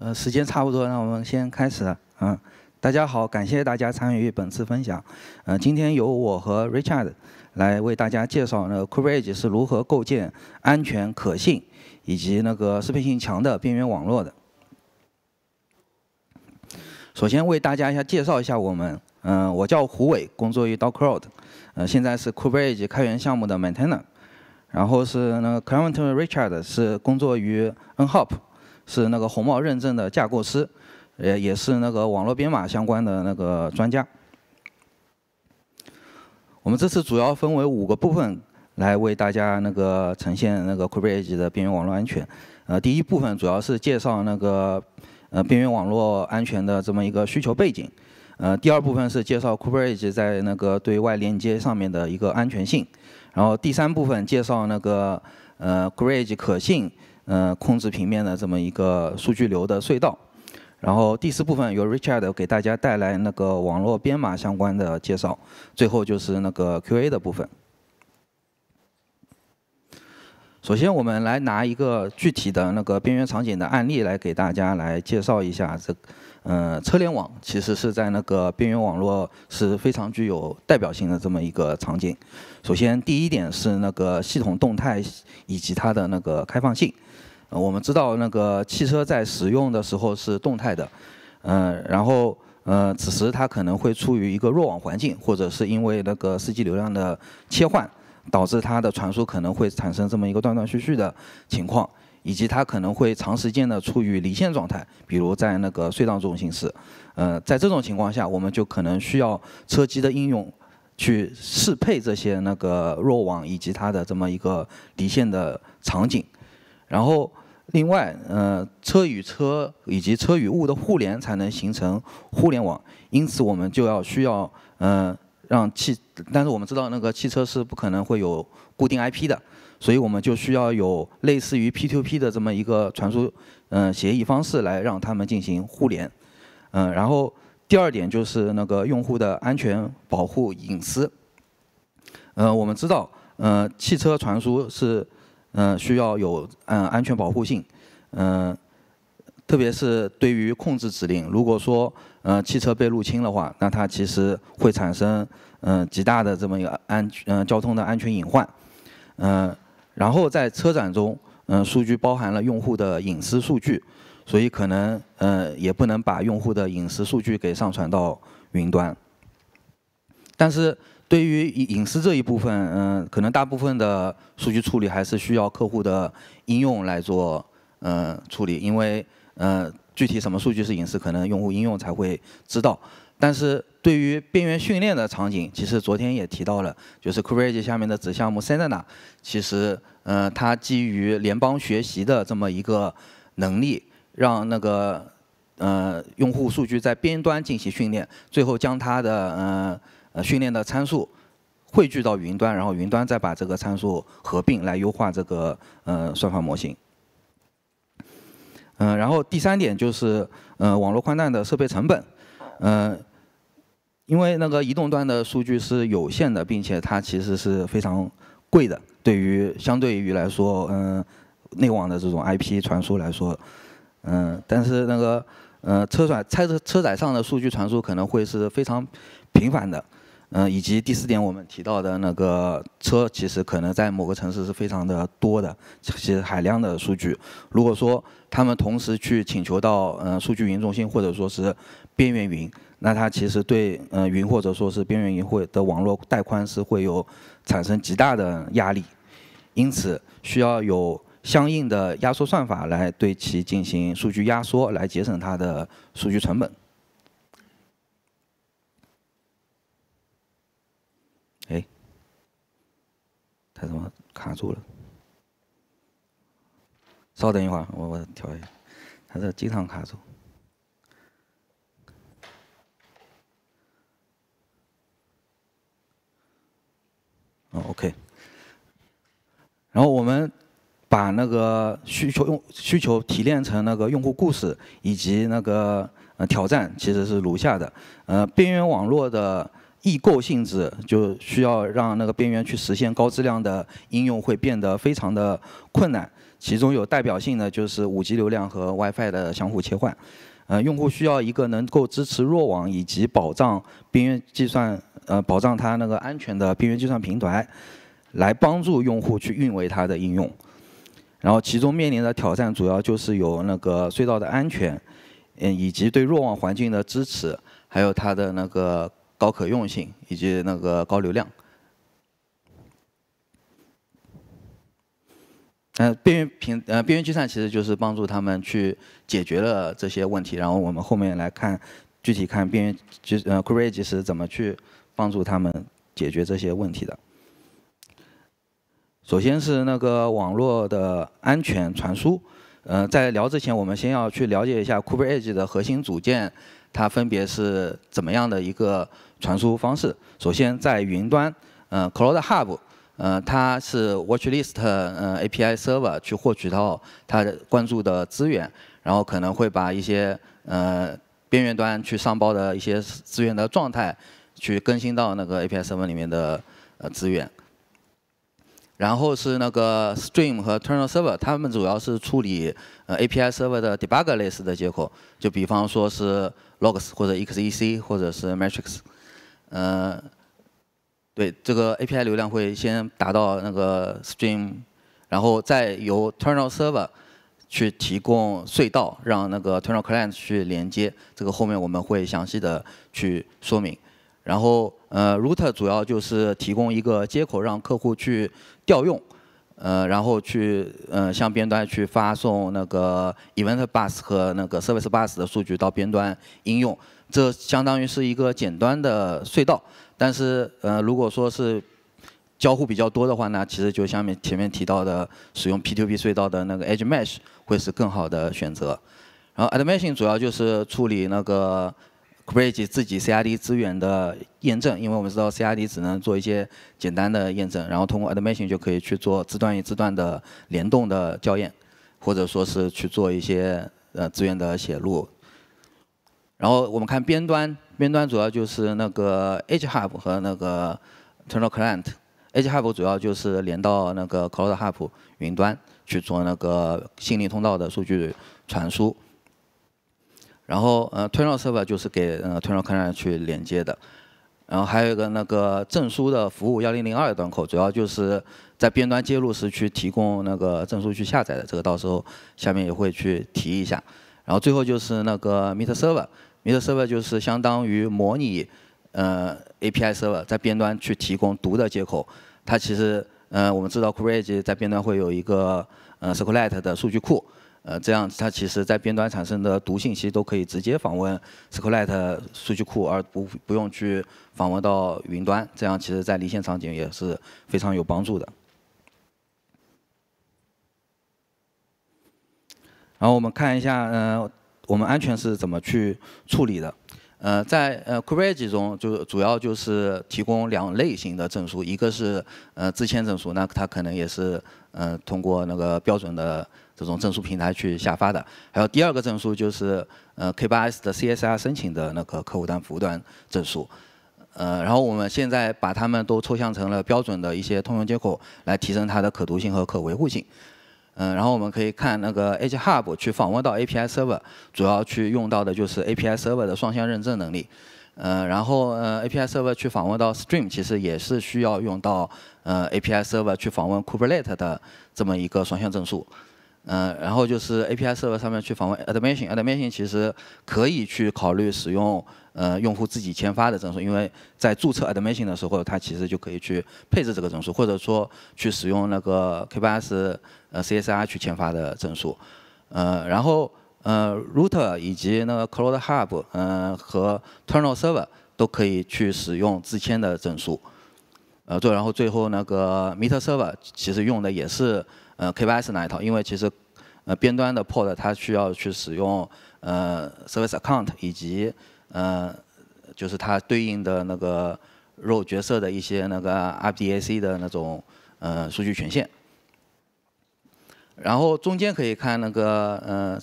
呃，时间差不多，那我们先开始。嗯，大家好，感谢大家参与本次分享。呃，今天由我和 Richard 来为大家介绍那个 Kubernetes 是如何构建安全、可信以及那个适配性强的边缘网络的。首先为大家一下介绍一下我们。嗯，我叫胡伟，工作于 Docker。呃，现在是 Kubernetes 开源项目的 Maintainer。然后是那个 Clement Richard 是工作于 NHOPE。是那个红帽认证的架构师，也也是那个网络编码相关的那个专家。我们这次主要分为五个部分来为大家那个呈现那个 Kubernetes 的边缘网络安全。呃，第一部分主要是介绍那个呃边缘网络安全的这么一个需求背景。呃，第二部分是介绍 Kubernetes 在那个对外连接上面的一个安全性。然后第三部分介绍那个呃 Kubernetes 可信。嗯，控制平面的这么一个数据流的隧道，然后第四部分由 Richard 给大家带来那个网络编码相关的介绍，最后就是那个 QA 的部分。首先，我们来拿一个具体的那个边缘场景的案例来给大家来介绍一下这，嗯，车联网其实是在那个边缘网络是非常具有代表性的这么一个场景。首先，第一点是那个系统动态以及它的那个开放性。呃，我们知道那个汽车在使用的时候是动态的，嗯，然后呃，此时它可能会处于一个弱网环境，或者是因为那个司机流量的切换，导致它的传输可能会产生这么一个断断续续的情况，以及它可能会长时间的处于离线状态，比如在那个隧道中行驶，呃，在这种情况下，我们就可能需要车机的应用去适配这些那个弱网以及它的这么一个离线的场景。然后，另外，呃，车与车以及车与物的互联才能形成互联网，因此我们就要需要，嗯，让汽，但是我们知道那个汽车是不可能会有固定 IP 的，所以我们就需要有类似于 P2P 的这么一个传输，嗯，协议方式来让他们进行互联，嗯，然后第二点就是那个用户的安全保护隐私，嗯，我们知道，嗯，汽车传输是。嗯，需要有嗯安全保护性，嗯，特别是对于控制指令，如果说嗯汽车被入侵的话，那它其实会产生嗯极大的这么一个安嗯交通的安全隐患，嗯，然后在车展中，嗯数据包含了用户的隐私数据，所以可能嗯也不能把用户的隐私数据给上传到云端，但是。对于隐隐私这一部分，嗯，可能大部分的数据处理还是需要客户的应用来做，嗯，处理，因为，嗯，具体什么数据是隐私，可能用户应用才会知道。但是对于边缘训练的场景，其实昨天也提到了，就是 k u b e r n e t e 下面的子项目 s e n d a n a 其实，嗯，它基于联邦学习的这么一个能力，让那个，呃，用户数据在边端进行训练，最后将它的，嗯。训练的参数汇聚到云端，然后云端再把这个参数合并来优化这个呃算法模型。嗯，然后第三点就是呃网络宽带的设备成本，嗯，因为那个移动端的数据是有限的，并且它其实是非常贵的，对于相对于来说，嗯，内网的这种 IP 传输来说，嗯，但是那个呃车载车车载上的数据传输可能会是非常频繁的。嗯，以及第四点，我们提到的那个车，其实可能在某个城市是非常的多的，其实海量的数据。如果说他们同时去请求到嗯数据云中心或者说是边缘云，那它其实对嗯云或者说是边缘云会的网络带宽是会有产生极大的压力，因此需要有相应的压缩算法来对其进行数据压缩，来节省它的数据成本。哎，它怎么卡住了？稍等一会儿，我我调一下，它这经常卡住。哦，OK。然后我们把那个需求用需求提炼成那个用户故事以及那个呃挑战，其实是如下的。呃，边缘网络的。异构性质，就需要让那个边缘去实现高质量的应用，会变得非常的困难。其中有代表性的就是 5G 流量和 WiFi 的相互切换。呃，用户需要一个能够支持弱网以及保障边缘计算，呃，保障它那个安全的边缘计算平台，来帮助用户去运维它的应用。然后其中面临的挑战主要就是有那个隧道的安全，嗯，以及对弱网环境的支持，还有它的那个高可用性以及那个高流量。嗯，边缘平呃边缘计算其实就是帮助他们去解决了这些问题，然后我们后面来看具体看边缘就呃 c o u r a g e 是怎么去帮助他们解决这些问题的。首先是那个网络的安全传输，呃，在聊之前，我们先要去了解一下 Kubernetes 的核心组件，它分别是怎么样的一个传输方式。首先在云端，呃，Cloud Hub。呃，它是 Watchlist 呃 API Server 去获取到它关注的资源，然后可能会把一些呃边缘端去上报的一些资源的状态去更新到那个 API Server 里面的呃资源。然后是那个 Stream 和 Terminal Server，它们主要是处理呃 API Server 的 Debug 类似的接口，就比方说是 Logs 或者 XEC 或者是 Matrix，呃。对，这个 API 流量会先达到那个 Stream，然后再由 Terminal Server 去提供隧道，让那个 Terminal Client 去连接。这个后面我们会详细的去说明。然后呃 route 主要就是提供一个接口，让客户去调用，呃，然后去呃向边端去发送那个 Event Bus 和那个 Service Bus 的数据到边端应用。这相当于是一个简单的隧道。但是，呃，如果说是交互比较多的话呢，其实就下面前面提到的使用 P2P 隧道的那个 Edge Mesh 会是更好的选择。然后，admission 主要就是处理那个 Kubernetes 自己 CRD 资源的验证，因为我们知道 CRD 只能做一些简单的验证，然后通过 Admission 就可以去做字段与字段的联动的校验，或者说是去做一些呃资源的写入。然后我们看边端。边端主要就是那个 Edge Hub 和那个 Terminal Client。Edge Hub 主要就是连到那个 Cloud Hub 云端去做那个心灵通道的数据传输。然后呃，Terminal Server 就是给呃 Terminal Client 去连接的。然后还有一个那个证书的服务幺零零二端口，主要就是在边端接入时去提供那个证书去下载的。这个到时候下面也会去提一下。然后最后就是那个 Meter Server。Meter Server 就是相当于模拟呃 API Server 在边端去提供读的接口，它其实呃我们知道 Kubernetes 在边端会有一个呃 SQLite 的数据库，呃这样它其实在边端产生的读信息都可以直接访问 SQLite 数据库，而不不用去访问到云端，这样其实在离线场景也是非常有帮助的。然后我们看一下嗯。我们安全是怎么去处理的？呃，在呃 Kubernetes 中，就主要就是提供两类型的证书，一个是呃自签证书，那它可能也是呃通过那个标准的这种证书平台去下发的。还有第二个证书就是呃 K8s 的 CSR 申请的那个客户端服务端证书。呃，然后我们现在把它们都抽象成了标准的一些通用接口，来提升它的可读性和可维护性。嗯，然后我们可以看那个 H Hub 去访问到 API Server，主要去用到的就是 API Server 的双向认证能力。呃，然后呃 API Server 去访问到 Stream，其实也是需要用到呃 API Server 去访问 Kubernetes 的这么一个双向证书。嗯，然后就是 API Server 上面去访问 Admission，Admission 其实可以去考虑使用呃用户自己签发的证书，因为在注册 Admission 的时候，它其实就可以去配置这个证书，或者说去使用那个 K8s。呃，CSR 去签发的证书，呃，然后呃，Router 以及那个 Cloud Hub，嗯，和 Terminal Server 都可以去使用自签的证书，呃，最然后最后那个 Meter Server 其实用的也是呃 K8s 那一套，因为其实呃边端的 Port 它需要去使用呃 Service Account 以及呃就是它对应的那个 role 角色的一些那个 RDAC 的那种呃数据权限。然后中间可以看那个呃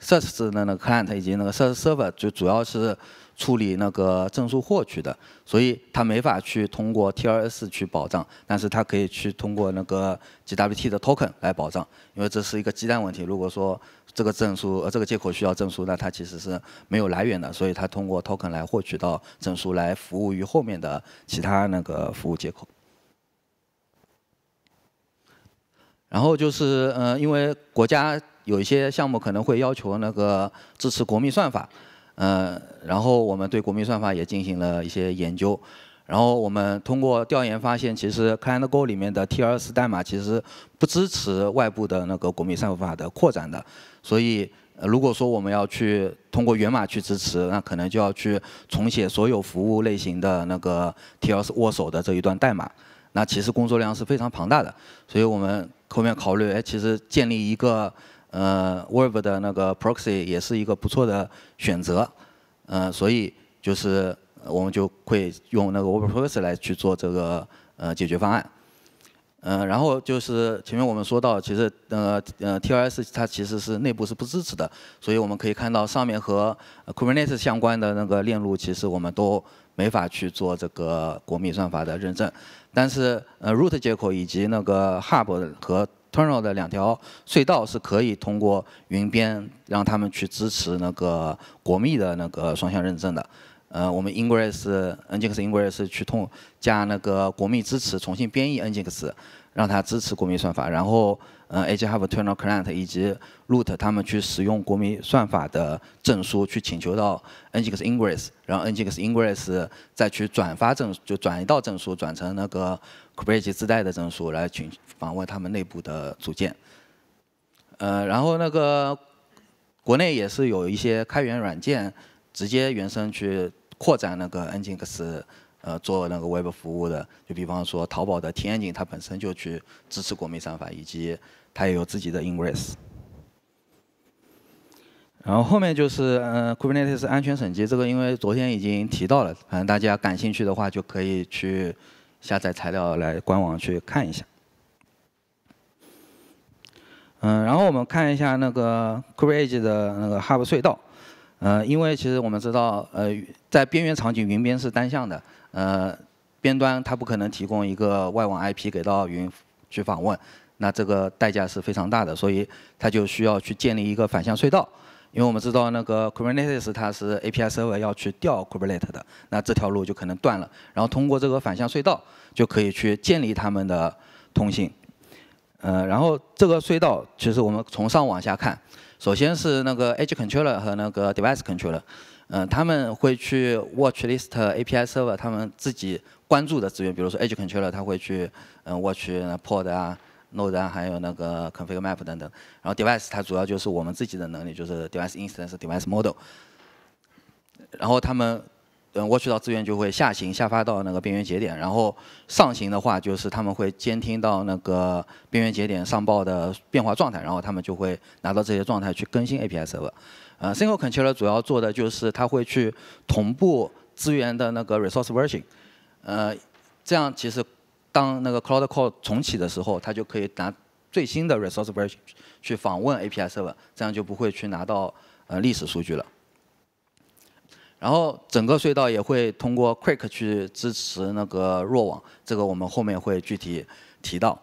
SaaS 的那个 client 以及那个 SaaS server 就主要是处理那个证书获取的，所以它没法去通过 TLS 去保障，但是它可以去通过那个 GWT 的 token 来保障，因为这是一个鸡蛋问题。如果说这个证书呃这个接口需要证书，那它其实是没有来源的，所以它通过 token 来获取到证书，来服务于后面的其他那个服务接口。然后就是呃，因为国家有一些项目可能会要求那个支持国密算法，呃，然后我们对国密算法也进行了一些研究，然后我们通过调研发现，其实 ClientGo 里面的 TLS 代码其实不支持外部的那个国密算法的扩展的，所以如果说我们要去通过源码去支持，那可能就要去重写所有服务类型的那个 TLS 握手的这一段代码，那其实工作量是非常庞大的，所以我们。后面考虑，哎，其实建立一个呃 Web 的那个 Proxy 也是一个不错的选择，呃，所以就是我们就会用那个 Web Proxy 来去做这个呃解决方案，呃，然后就是前面我们说到，其实呃呃 TLS 它其实是内部是不支持的，所以我们可以看到上面和 Kubernetes 相关的那个链路，其实我们都没法去做这个国密算法的认证。但是，呃，root 接口以及那个 hub 和 terminal 的两条隧道是可以通过云边让他们去支持那个国密的那个双向认证的。呃，我们 Ingress Nginx Ingress 去通加那个国密支持，重新编译 Nginx，让它支持国密算法，然后。呃，Edge Hub Terminal Client 以及 Root 他们去使用国民算法的证书去请求到 Nginx Ingress，然后 Nginx Ingress 再去转发证，就转一道证书转成那个 Kubernetes 自带的证书来请访问他们内部的组件。呃，然后那个国内也是有一些开源软件直接原生去扩展那个 Nginx。呃，做那个 Web 服务的，就比方说淘宝的天眼镜，它本身就去支持国民算法，以及它也有自己的 Ingress。然后后面就是呃 Kubernetes 安全审计，这个因为昨天已经提到了，反正大家感兴趣的话就可以去下载材料来官网去看一下。嗯，然后我们看一下那个 Kubernetes 的那个 Hub 隧道，呃，因为其实我们知道，呃，在边缘场景云边是单向的。呃，边端它不可能提供一个外网 IP 给到云去访问，那这个代价是非常大的，所以它就需要去建立一个反向隧道。因为我们知道那个 Kubernetes 它是 API Server 要去调 Kubernetes 的，那这条路就可能断了。然后通过这个反向隧道就可以去建立他们的通信。呃，然后这个隧道其实我们从上往下看，首先是那个 Edge Controller 和那个 Device Controller。嗯，他们会去 watch list API server，他们自己关注的资源，比如说 Edge Controller，他会去嗯 watch Pod 啊、Node 啊，还有那个 Config Map 等等。然后 Device 它主要就是我们自己的能力，就是 Device Instance、Device Model。然后他们嗯 watch 到资源就会下行下发到那个边缘节点，然后上行的话就是他们会监听到那个边缘节点上报的变化状态，然后他们就会拿到这些状态去更新 API server。呃，Single Controller 主要做的就是它会去同步资源的那个 resource version，呃，这样其实当那个 Cloud Call 重启的时候，它就可以拿最新的 resource version 去访问 API server，这样就不会去拿到呃历史数据了。然后整个隧道也会通过 Quick 去支持那个弱网，这个我们后面会具体提到。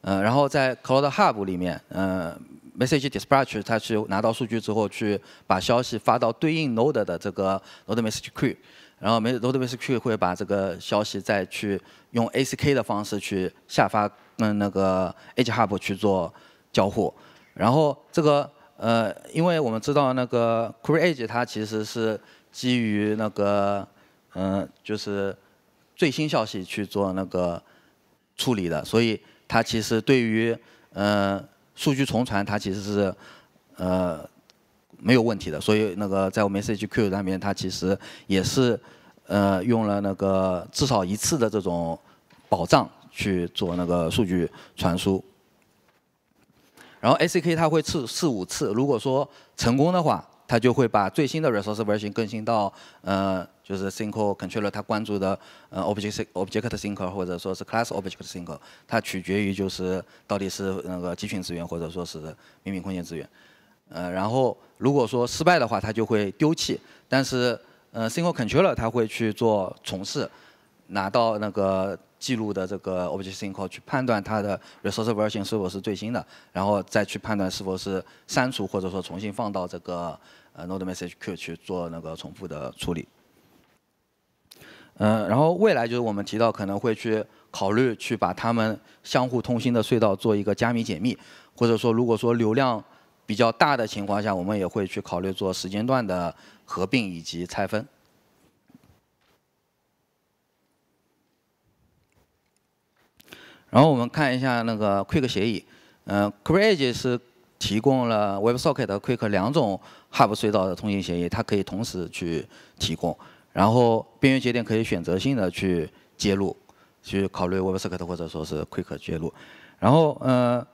呃，然后在 Cloud Hub 里面，呃。Message dispatch 它去拿到数据之后，去把消息发到对应 node 的这个 node message queue，然后 node message queue 会把这个消息再去用 ACK 的方式去下发嗯那个 Edge Hub 去做交互。然后这个呃，因为我们知道那个 Kubernetes 它其实是基于那个嗯，就是最新消息去做那个处理的，所以它其实对于嗯。数据重传它其实是呃没有问题的，所以那个在我们 Message Queue 那边，它其实也是呃用了那个至少一次的这种保障去做那个数据传输。然后 ACK 它会次四五次，如果说成功的话，它就会把最新的 resource version 更新到呃。就是 single controller 它关注的呃 object object sync 或者说是 class object sync，它取决于就是到底是那个集群资源或者说是秘密空间资源。呃，然后如果说失败的话，它就会丢弃。但是呃，single controller 它会去做重试，拿到那个记录的这个 object single 去判断它的 resource version 是否是最新的，然后再去判断是否是删除或者说重新放到这个呃 node message queue 去做那个重复的处理。嗯，然后未来就是我们提到可能会去考虑去把它们相互通信的隧道做一个加密解密，或者说如果说流量比较大的情况下，我们也会去考虑做时间段的合并以及拆分。然后我们看一下那个 Quick 协议，嗯，Quick 是提供了 WebSocket 和 Quick 两种 Hub 隧道的通信协议，它可以同时去提供。然后边缘节点可以选择性的去接入，去考虑 WebSocket 或者说是 Quick 接入。然后呃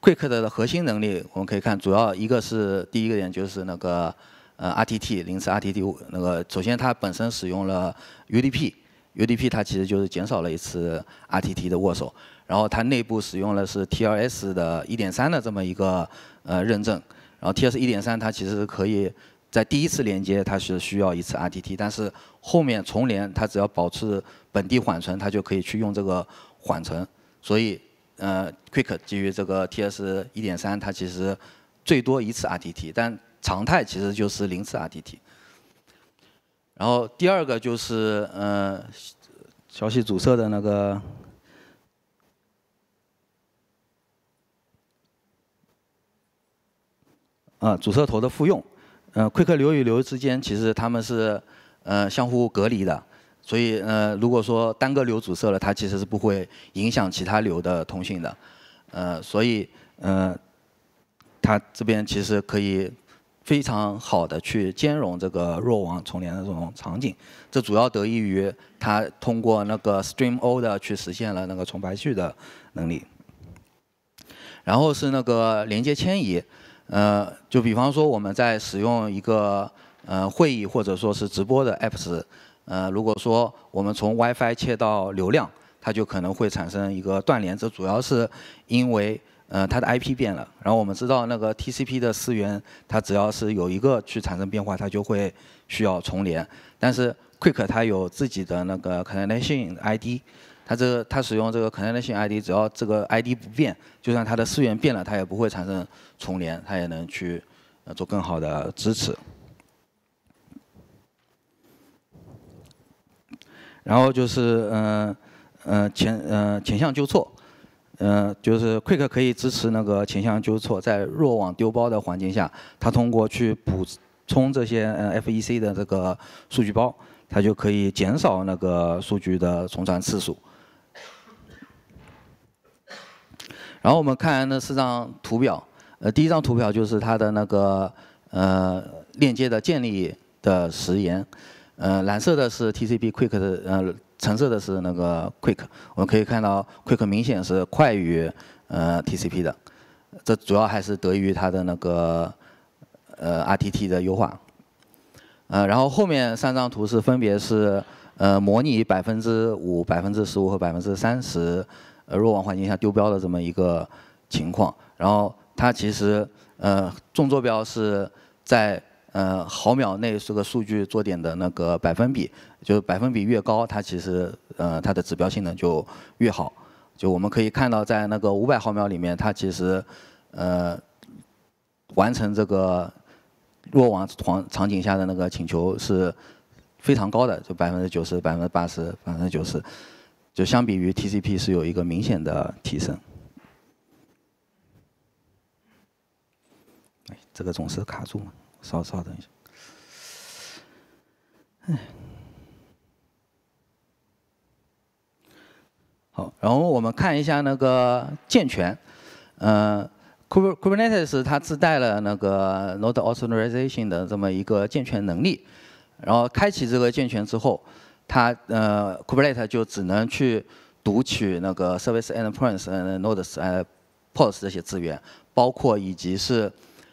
，Quick 的核心能力我们可以看，主要一个是第一个点就是那个呃 RTT 零次 RTT 那个，首先它本身使用了 UDP UDP 它其实就是减少了一次 RTT 的握手。然后它内部使用的是 TLS 的1.3的这么一个呃认证，然后 TLS 1.3它其实可以。在第一次连接，它是需要一次 RTT，但是后面重连，它只要保持本地缓存，它就可以去用这个缓存。所以，呃，Quick 基于这个 TS 1.3，它其实最多一次 RTT，但常态其实就是零次 RTT。然后第二个就是，呃，消息阻塞的那个，啊，阻塞头的复用。嗯，Quick 流与流之间其实它们是呃相互隔离的，所以呃如果说单个流阻塞了，它其实是不会影响其他流的通信的，呃所以呃它这边其实可以非常好的去兼容这个弱网重连的这种场景，这主要得益于它通过那个 StreamO 的去实现了那个重排序的能力，然后是那个连接迁移。呃，就比方说我们在使用一个呃会议或者说是直播的 apps，呃，如果说我们从 WiFi 切到流量，它就可能会产生一个断连，这主要是因为呃它的 IP 变了。然后我们知道那个 TCP 的思源，它只要是有一个去产生变化，它就会需要重连。但是 Quick 它有自己的那个 connection ID。它这个它使用这个 Connection ID，只要这个 ID 不变，就算它的资源变了，它也不会产生重连，它也能去呃做更好的支持。然后就是嗯嗯前嗯前向纠错，嗯就是 Quick 可以支持那个前向纠错，在弱网丢包的环境下，它通过去补充这些嗯 FEC 的这个数据包，它就可以减少那个数据的重传次数。然后我们看那四张图表，呃，第一张图表就是它的那个呃链接的建立的时延，呃，蓝色的是 TCP Quick 的，呃，橙色的是那个 Quick，我们可以看到 Quick 明显是快于呃 TCP 的，这主要还是得益于它的那个呃 RTT 的优化，呃，然后后面三张图是分别是呃模拟百分之五、百分之十五和百分之三十。呃，弱网环境下丢标的这么一个情况，然后它其实呃纵坐标是在呃毫秒内这个数据做点的那个百分比，就百分比越高，它其实呃它的指标性能就越好。就我们可以看到，在那个五百毫秒里面，它其实呃完成这个弱网场场景下的那个请求是非常高的，就百分之九十、百分之八十、百分之九十。就相比于 TCP 是有一个明显的提升。哎，这个总是卡住，稍稍等一下。哎，好，然后我们看一下那个健全，嗯，Kubernetes 它自带了那个 Node Authorization 的这么一个健全能力，然后开启这个健全之后。它呃，Kubernetes 就只能去读取那个 Service Endpoints、Nodes、呃 Pods 这些资源，包括以及是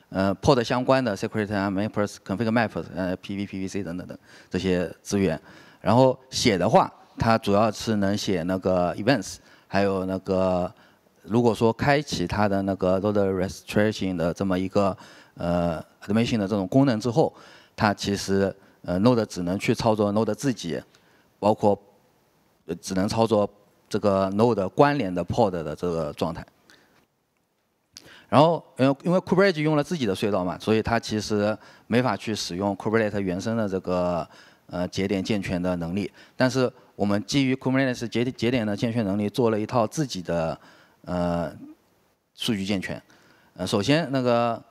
呃 Pod 相关的 Secret Maps、ConfigMap、呃 PV、PVC 等等等这些资源。然后写的话，它主要是能写那个 Events，还有那个如果说开启它的那个 Load Restriction 的这么一个呃 admission 的这种功能之后，它其实呃 Node 只能去操作 Node 自己，包括只能操作这个 Node 关联的 Pod 的这个状态。然后，因为因为 Kubernetes 用了自己的隧道嘛，所以它其实没法去使用 Kubernetes 原生的这个呃节点健全的能力。但是我们基于 Kubernetes 节节点的健全能力，做了一套自己的呃数据健全。呃，首先那个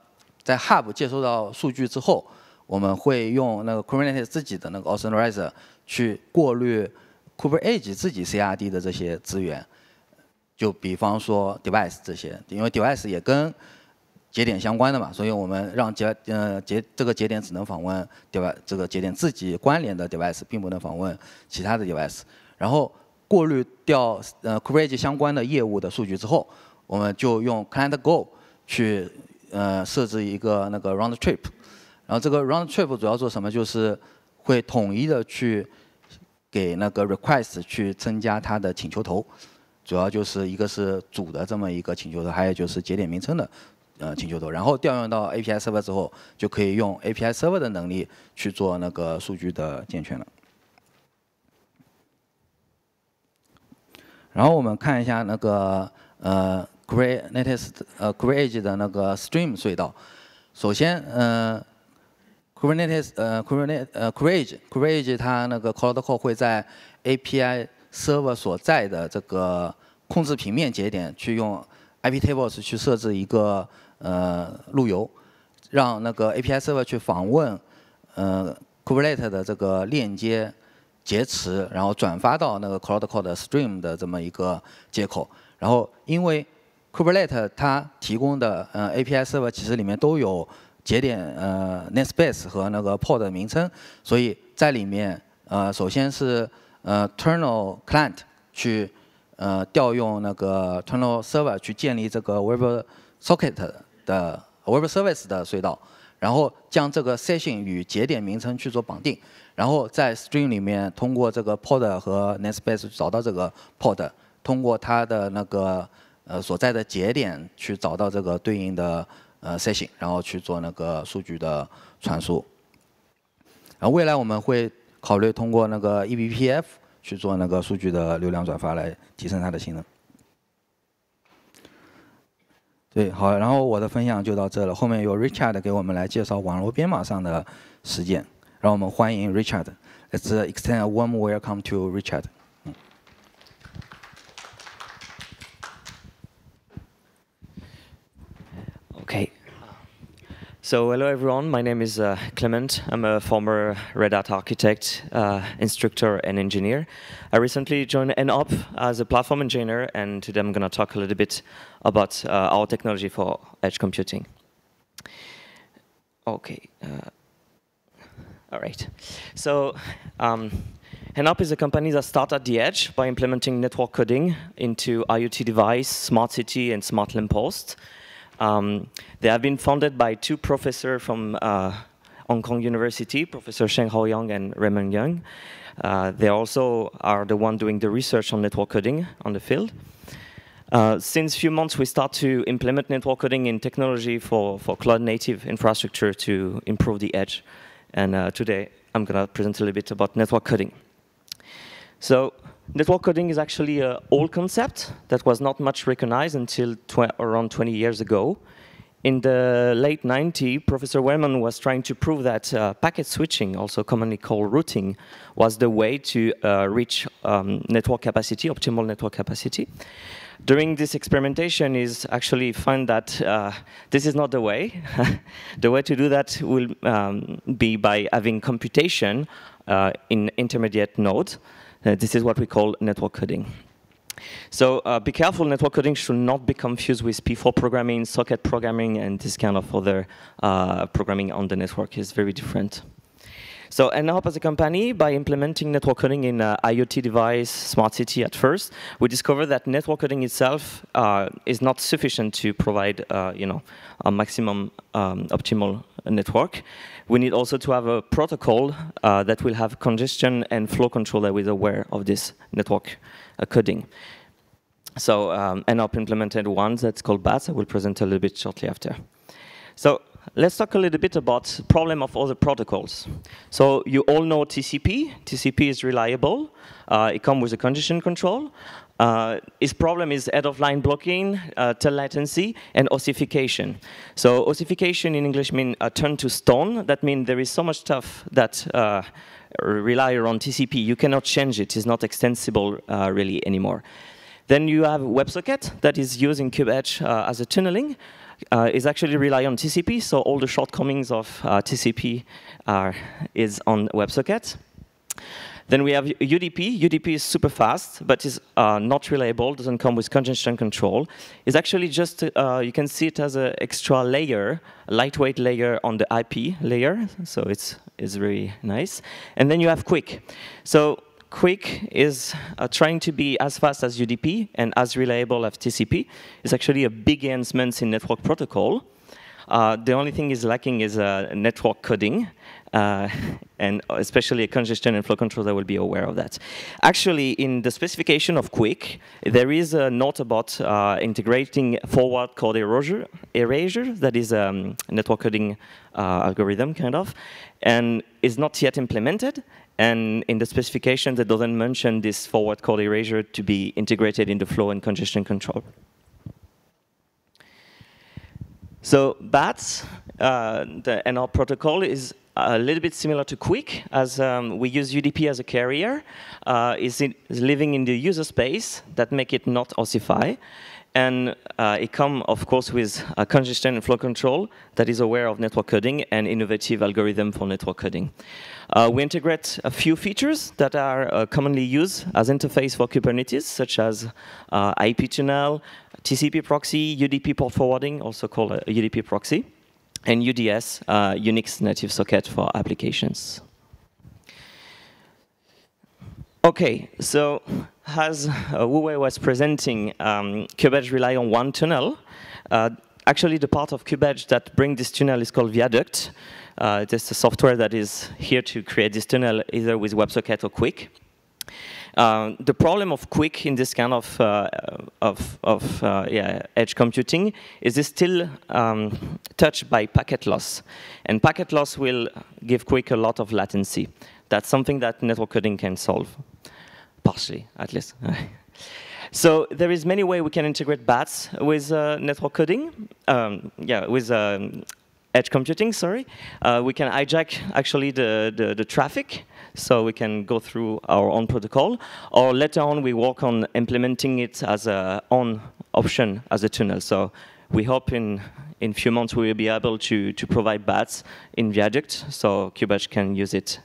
在 Hub 接收到数据之后，我们会用那个 Kubernetes 自己的那个 Authorizer 去过滤 Kubernetes 自己 CRD 的这些资源。就比方说 device 这些，因为 device 也跟节点相关的嘛，所以我们让节呃节这个节点只能访问 device 这个节点自己关联的 device，并不能访问其他的 device。然后过滤掉呃 k u b e r n e 相关的业务的数据之后，我们就用 client go 去呃设置一个那个 round trip。然后这个 round trip 主要做什么？就是会统一的去给那个 request 去增加它的请求头。主要就是一个是主的这么一个请求头，还有就是节点名称的呃请求头，然后调用到 API server 之后，就可以用 API server 的能力去做那个数据的健全了。然后我们看一下那个呃 Kubernetes 呃 Kubernetes 的那个 Stream 隧道。首先，呃 Kubernetes 呃 Kubernetes 呃 Kubernetes Kubernetes 它那个 Cloud Core 会在 API server 所在的这个控制平面节点去用 iptables 去设置一个呃路由，让那个 API server 去访问呃 Kubernetes 的这个链接劫持，然后转发到那个 Cloud Core Stream 的这么一个接口。然后因为 Kubernetes 它提供的呃 API server 其实里面都有节点呃 namespace 和那个 pod 名称，所以在里面呃首先是呃，terminal client 去呃调用那个 terminal server 去建立这个 web socket 的 web service 的隧道，然后将这个 session 与节点名称去做绑定，然后在 string 里面通过这个 pod 和 namespace 找到这个 pod，通过它的那个呃所在的节点去找到这个对应的呃 session，然后去做那个数据的传输。然后未来我们会。考虑通过那个 eBPF 去做那个数据的流量转发，来提升它的性能。对，好，然后我的分享就到这了。后面由 Richard 给我们来介绍网络编码上的实践。让我们欢迎 Richard。Let's extend a warm welcome to Richard。Okay. So hello everyone, my name is uh, Clement. I'm a former Red Hat architect, uh, instructor and engineer. I recently joined NOP as a platform engineer and today I'm going to talk a little bit about uh, our technology for edge computing. Okay. Uh, all right. So um, is a company that started at the edge by implementing network coding into IoT device, smart city, and smart lamppost. Um, they have been founded by two professors from uh, Hong Kong University, Professor Sheng Hao Yang and Raymond Young. Uh, they also are the one doing the research on network coding on the field. Uh, since a few months, we start to implement network coding in technology for, for cloud native infrastructure to improve the edge. And uh, today, I'm going to present a little bit about network coding. So Network coding is actually an old concept that was not much recognized until tw around 20 years ago. In the late 90s, Professor Wellman was trying to prove that uh, packet switching, also commonly called routing, was the way to uh, reach um, network capacity, optimal network capacity. During this experimentation is actually find that uh, this is not the way. the way to do that will um, be by having computation uh, in intermediate nodes. Uh, this is what we call network coding. So uh, be careful, network coding should not be confused with P4 programming, socket programming, and this kind of other uh, programming on the network is very different. So NHOP as a company, by implementing network coding in uh, IoT device, smart city at first, we discovered that network coding itself uh, is not sufficient to provide, uh, you know, a maximum um, optimal network we need also to have a protocol uh, that will have congestion and flow control that is aware of this network uh, coding. So um, NOP implemented one that's called BATS. I will present a little bit shortly after. So let's talk a little bit about problem of other protocols. So you all know TCP. TCP is reliable. Uh, it comes with a congestion control. Uh, its problem is head-of-line blocking, uh, tail latency, and ossification. So ossification in English means uh, turn to stone. That means there is so much stuff that uh, rely on TCP. You cannot change it. It's not extensible uh, really anymore. Then you have WebSocket that is using in KubeEdge uh, as a tunneling. Uh, is actually rely on TCP, so all the shortcomings of uh, TCP are, is on WebSocket. Then we have UDP. UDP is super fast, but is uh, not reliable, doesn't come with congestion control. It's actually just, uh, you can see it as an extra layer, a lightweight layer on the IP layer, so it's, it's very nice. And then you have Quick. So QUIC is uh, trying to be as fast as UDP and as reliable as TCP. It's actually a big enhancement in network protocol. Uh, the only thing is lacking is uh, network coding, uh, and especially a congestion and flow controller will be aware of that. Actually, in the specification of QUIC, there is a note about uh, integrating forward code erasure, erasure that is a um, network coding uh, algorithm, kind of, and is not yet implemented. And in the specification, that doesn't mention this forward code erasure to be integrated into flow and congestion control. So BATS, uh, the NR protocol, is a little bit similar to Quick, as um, we use UDP as a carrier. Uh, is, is living in the user space that make it not ossify. And uh, it comes, of course, with a congestion and flow control that is aware of network coding and innovative algorithm for network coding. Uh, we integrate a few features that are uh, commonly used as interface for Kubernetes, such as uh, IP tunnel, TCP proxy, UDP port forwarding, also called UDP proxy, and UDS, uh, Unix native socket for applications. Okay, so as uh, Wuwei was presenting, um, KubeEdge rely on one tunnel. Uh, actually, the part of KubeEdge that bring this tunnel is called Viaduct. Uh, it is a software that is here to create this tunnel either with WebSocket or QUIC. Uh, the problem of QUIC in this kind of, uh, of, of uh, yeah, edge computing is it's still um, touched by packet loss. And packet loss will give QUIC a lot of latency. That's something that network coding can solve, partially at least. So there is many way we can integrate BATS with uh, network coding, um, yeah, with um, edge computing, sorry. Uh, we can hijack actually the, the, the, traffic, so we can go through our own protocol, or later on we work on implementing it as a on option as a tunnel. So we hope in in few months we will be able to, to provide BATS in Viaduct, so KubeEdge can use it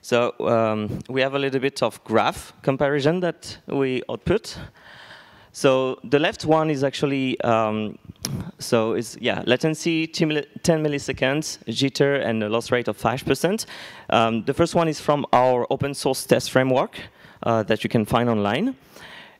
so um, we have a little bit of graph comparison that we output. So the left one is actually, um, so it's, yeah, latency 10 milliseconds, jitter, and a loss rate of 5%. Um, the first one is from our open source test framework uh, that you can find online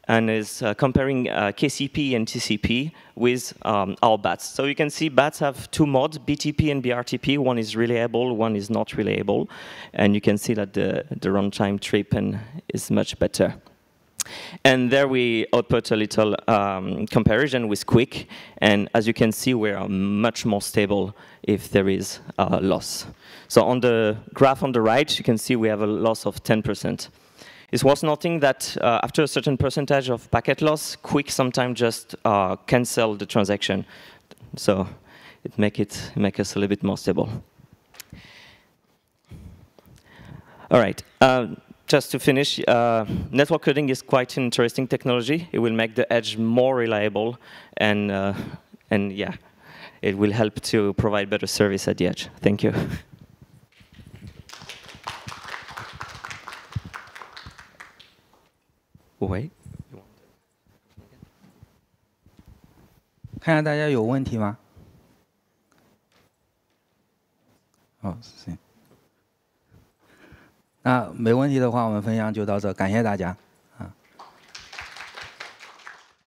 and is uh, comparing uh, KCP and TCP with um, our BATS. So you can see BATS have two modes, BTP and BRTP. One is reliable, one is not reliable. And you can see that the, the runtime trip and is much better. And there we output a little um, comparison with Quick. And as you can see, we are much more stable if there is a loss. So on the graph on the right, you can see we have a loss of 10%. It's worth noting that uh, after a certain percentage of packet loss, Quick sometimes just uh, cancel the transaction. So it make it make us a little bit more stable. All right. Uh, just to finish, uh, network coding is quite an interesting technology. It will make the edge more reliable, and uh, and yeah, it will help to provide better service at the edge. Thank you. 喂，看一下大家有问题吗？哦，行。那没问题的话，我们分享就到这，感谢大家。